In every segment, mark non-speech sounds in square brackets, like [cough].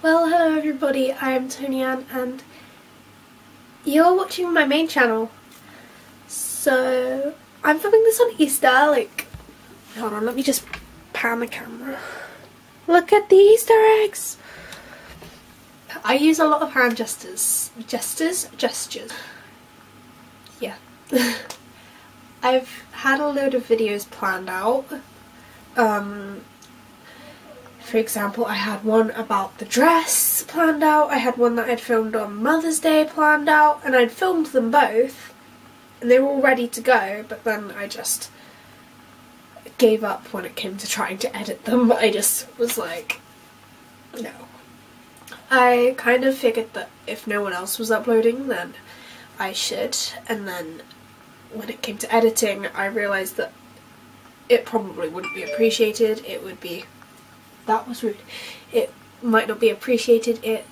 Well, hello everybody, I am Toni-Anne and you're watching my main channel. So, I'm filming this on Easter, like, hold on, let me just pan the camera. Look at the Easter eggs! I use a lot of hand gestures, gestures, gestures. Yeah. [laughs] I've had a load of videos planned out. Um, for example, I had one about the dress planned out, I had one that I'd filmed on Mother's Day planned out, and I'd filmed them both, and they were all ready to go, but then I just gave up when it came to trying to edit them. [laughs] I just was like, no. I kind of figured that if no one else was uploading, then I should, and then when it came to editing, I realised that it probably wouldn't be appreciated, it would be that was rude. It might not be appreciated. It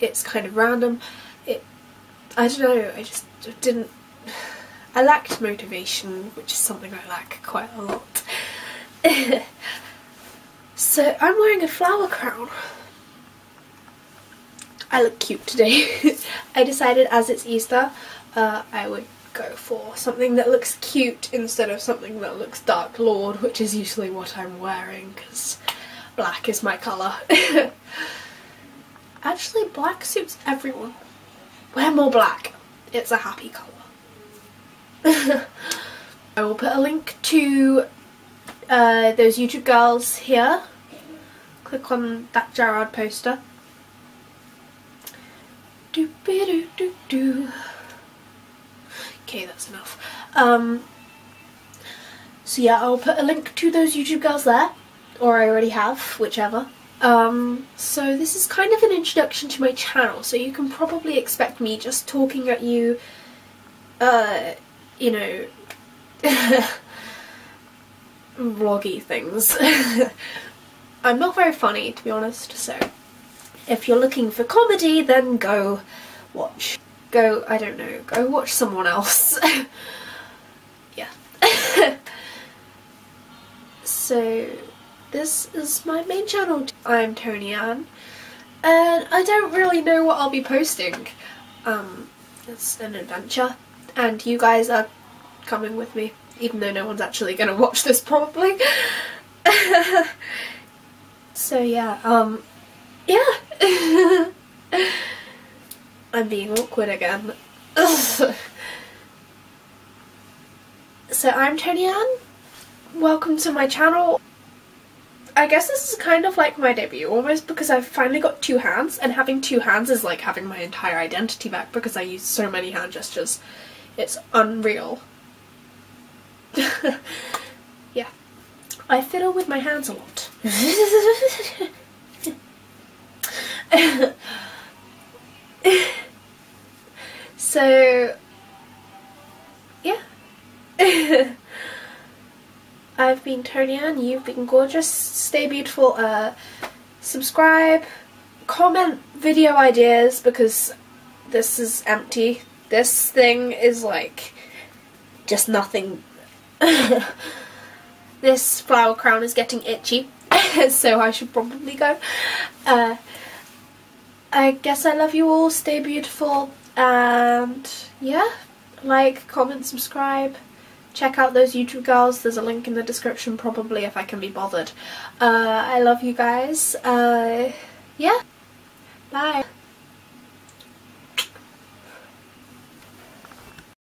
it's kind of random. It I don't know. I just didn't. I lacked motivation, which is something I lack quite a lot. [laughs] so I'm wearing a flower crown. I look cute today. [laughs] I decided as it's Easter, uh, I would go for something that looks cute instead of something that looks Dark Lord, which is usually what I'm wearing because black is my colour. [laughs] Actually, black suits everyone. Wear more black. It's a happy colour. [laughs] I will put a link to uh, those YouTube girls here. Click on that Gerard poster. Do do do do. Okay, that's enough. Um, so yeah, I'll put a link to those YouTube girls there or I already have, whichever. Um, so this is kind of an introduction to my channel, so you can probably expect me just talking at you, uh, you know, [laughs] vloggy things. [laughs] I'm not very funny, to be honest, so if you're looking for comedy, then go watch. Go, I don't know, go watch someone else. [laughs] yeah. so this is my main channel. I'm Toni-Anne and I don't really know what I'll be posting. Um, it's an adventure and you guys are coming with me even though no one's actually going to watch this probably. [laughs] so yeah, um, yeah. [laughs] I'm being awkward again. [laughs] so I'm Toni-Anne. Welcome to my channel. I guess this is kind of like my debut almost because I've finally got two hands and having two hands is like having my entire identity back because I use so many hand gestures. It's unreal. [laughs] yeah. I fiddle with my hands a lot. [laughs] so, yeah. [laughs] I've been Toni-Anne, you've been gorgeous, stay beautiful, uh, subscribe, comment video ideas because this is empty. This thing is like just nothing. [laughs] this flower crown is getting itchy [laughs] so I should probably go. Uh, I guess I love you all, stay beautiful and yeah, like, comment, subscribe check out those YouTube girls. There's a link in the description probably if I can be bothered. Uh, I love you guys. Uh, yeah. Bye.